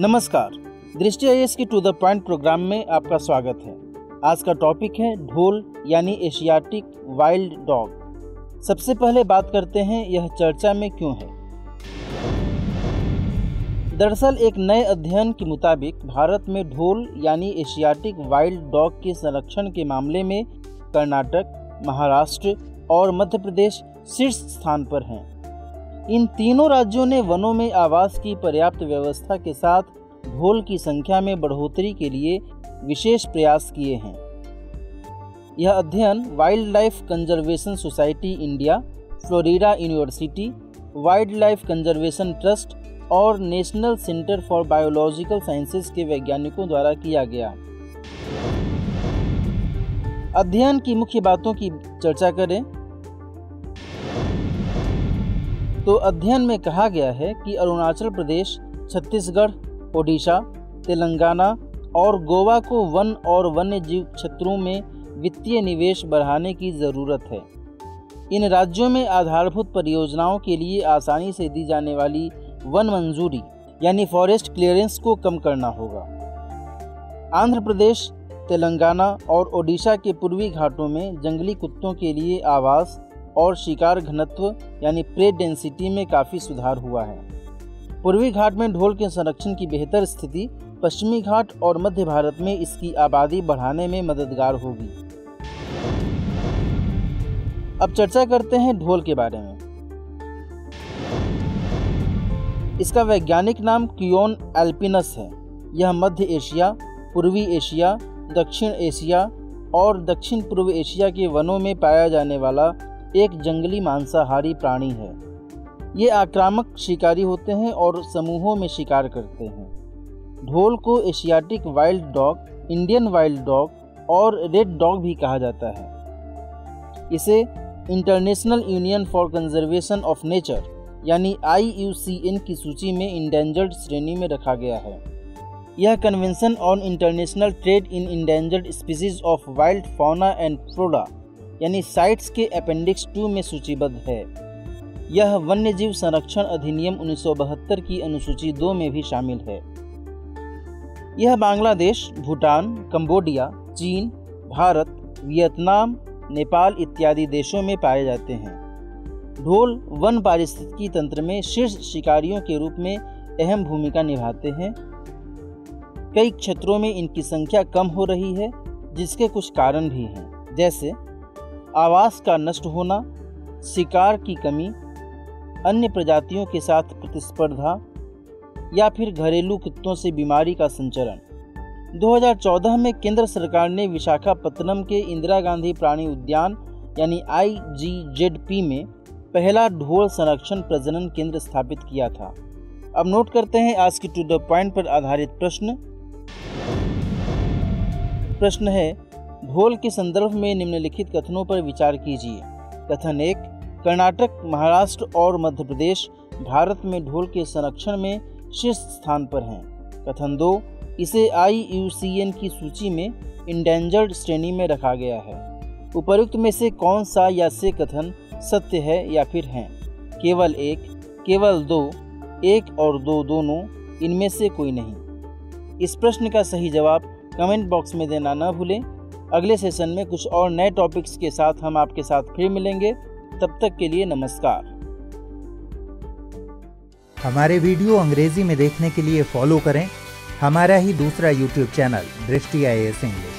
नमस्कार। दृष्टि आई के टू द पॉइंट प्रोग्राम में आपका स्वागत है। आज का टॉपिक है ढोल, यानी एशियाटिक वाइल्ड डॉग। सबसे पहले बात करते हैं यह चर्चा में क्यों है। दरअसल एक नए अध्ययन के मुताबिक भारत में ढोल, यानी एशियाटिक वाइल्ड डॉग के संरक्षण के मामले में कर्नाटक, महाराष्ट्र और मध्य प्रदेश शीर्ष स्थान पर हैं। इन तीनों राज्यों ने वनों में आवास की पर्याप्त व्यवस्था के साथ ढोल की संख्या में बढ़ोतरी के लिए विशेष प्रयास किए हैं। यह अध्ययन wildlife conservation society India, Florida university wildlife conservation trust और national centre for biological sciences के वैज्ञानिकों द्वारा किया गया। अध्ययन की मुख्य बातों की चर्चा करें। तो अध्ययन में कहा गया है कि अरुणाचल प्रदेश, छत्तीसगढ़, ओडिशा, तेलंगाना और गोवा को वन और वन्य जीव क्षेत्रों में वित्तीय निवेश बढ़ाने की ज़रूरत है। इन राज्यों में आधारभूत परियोजनाओं के लिए आसानी से दी जाने वाली वन मंजूरी, यानी फॉरेस्ट क्लियरेंस को कम करना होगा। आंध्र प्रदेश, तेलंगाना और ओडिशा के पूर्वी घाटों में जंगली कुत्तों के लिए आवास और शिकार घनत्व, यानी प्रे डेंसिटी में काफ़ी सुधार हुआ है। पूर्वी घाट में ढोल के संरक्षण की बेहतर स्थिति, पश्चिमी घाट और मध्य भारत में इसकी आबादी बढ़ाने में मददगार होगी। अब चर्चा करते हैं ढोल के बारे में। इसका वैज्ञानिक नाम क्योन एल्पिनस है। यह मध्य एशिया, पूर्वी एशिया, दक्षिण एशिया और दक्षिण पूर्व एशिया के वनों में पाया जाने वाला एक जंगली मांसाहारी प्राणी है। ये आक्रामक शिकारी होते हैं और समूहों में शिकार करते हैं। ढोल को Asiatic wild dog Indian wild dog और रेड डॉग भी कहा जाता है। इसे International Union for Conservation of Nature यानी आईयूसीएन की सूची में इंडेंजर्ड श्रेणी में रखा गया है। यह convention on international trade in endangered species of wild fauna and flora यानी साइट्स के अपेंडिक्स टू में सूचीबद्ध है। यह वन्यजीव संरक्षण अधिनियम 1972 की अनुसूची दो में भी शामिल है। यह बांग्लादेश, भूटान, कंबोडिया, चीन, भारत, वियतनाम, नेपाल इत्यादि देशों में पाए जाते हैं। ढोल वन पारिस्थितिकी तंत्र में शीर्ष शिकारियों के रूप में अहम भूमिका निभाते हैं। कई क्षेत्रों में इनकी संख्या कम हो रही है, जिसके कुछ कारण भी हैं। जैसे आवास का नष्ट होना, शिकार की कमी, अन्य प्रजातियों के साथ प्रतिस्पर्धा, या फिर घरेलू कुत्तों से बीमारी का संचरण। 2014 में केंद्र सरकार ने विशाखापत्तनम के इंदिरा गांधी प्राणी उद्यान, यानी आईजीजेडपी में पहला ढोल संरक्षण प्रजनन केंद्र स्थापित किया था। अब नोट करते हैं आज की टू द पॉइंट पर आधारित प्रश्न। प्रश्न है ढोल के संदर्भ में निम्नलिखित कथनों पर विचार कीजिए। कथन एक, कर्नाटक, महाराष्ट्र और मध्य प्रदेश, भारत में ढोल के संरक्षण में शीर्ष स्थान पर हैं। कथन दो, इसे आई की सूची में इंडेंजर्ड श्रेणी में रखा गया है। उपयुक्त में से कौन सा या से कथन सत्य है या फिर हैं? केवल एक, केवल दो, एक और दो दोनों, इनमें से कोई नहीं। इस प्रश्न का सही जवाब कमेंट बॉक्स में देना न भूलें। अगले सेशन में कुछ और नए टॉपिक्स के साथ हम आपके साथ फिर मिलेंगे। तब तक के लिए नमस्कार। हमारे वीडियो अंग्रेज़ी में देखने के लिए फॉलो करें। हमारा ही दूसरा यूट्यूब चैनल दृष्टि आई इंग्लिश